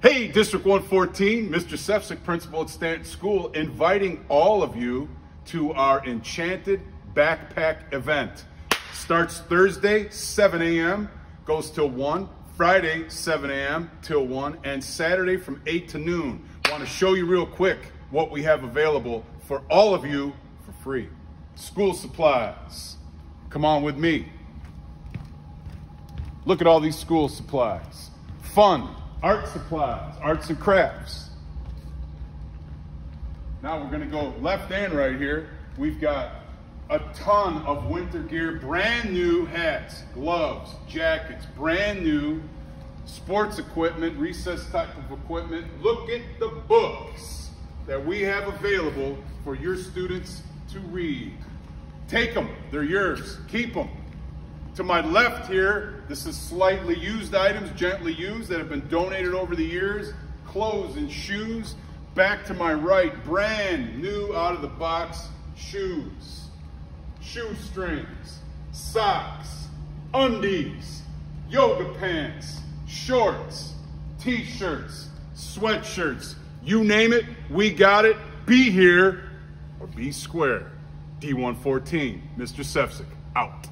Hey, District 114, Mr. Sefcik, principal at Stanton School, inviting all of you to our Enchanted Backpack event. Starts Thursday, 7 a.m., goes till 1, Friday, 7 a.m. till 1, and Saturday from 8 to noon. Want to show you real quick what we have available for all of you for free. School supplies. Come on with me. Look at all these school supplies. Fun, art supplies, arts and crafts. Now we're gonna go left and right here. We've got a ton of winter gear, brand new hats, gloves, jackets, brand new sports equipment, recess type of equipment. Look at the books that we have available for your students to read. Take them, they're yours, keep them. To my left here, this is slightly used items, gently used, that have been donated over the years. Clothes and shoes. Back to my right, brand new out of the box shoes. Shoe strings, socks, undies, yoga pants, shorts, t-shirts, sweatshirts. You name it, we got it. Be here or be square. D114, Mr. Sefcik, out.